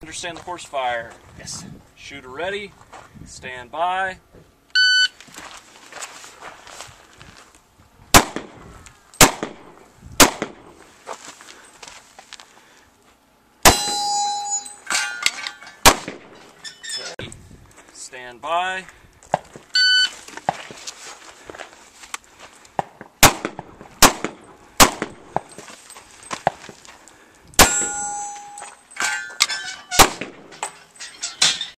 Understand the course fire. Yes. Shooter ready. Stand by. Stand by.